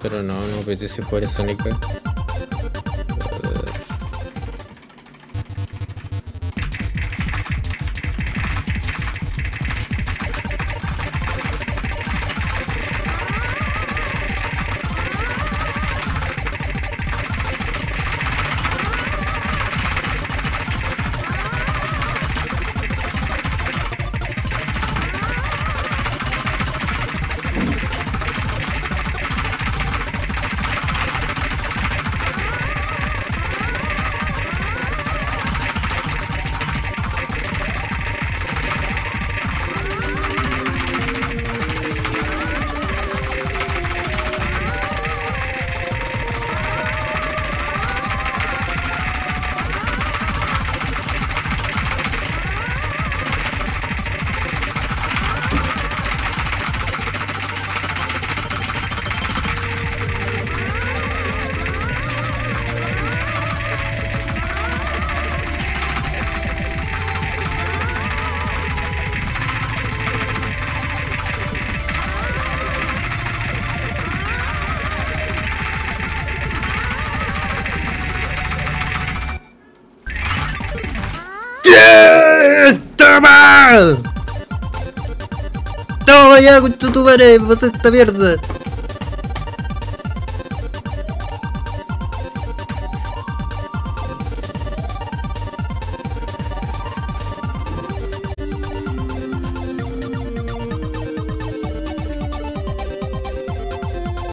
Pero no, no apetece jugar a Sonic. ¡Toma! ¡Toma ya, con tu madre! ¡Pasa esta mierda!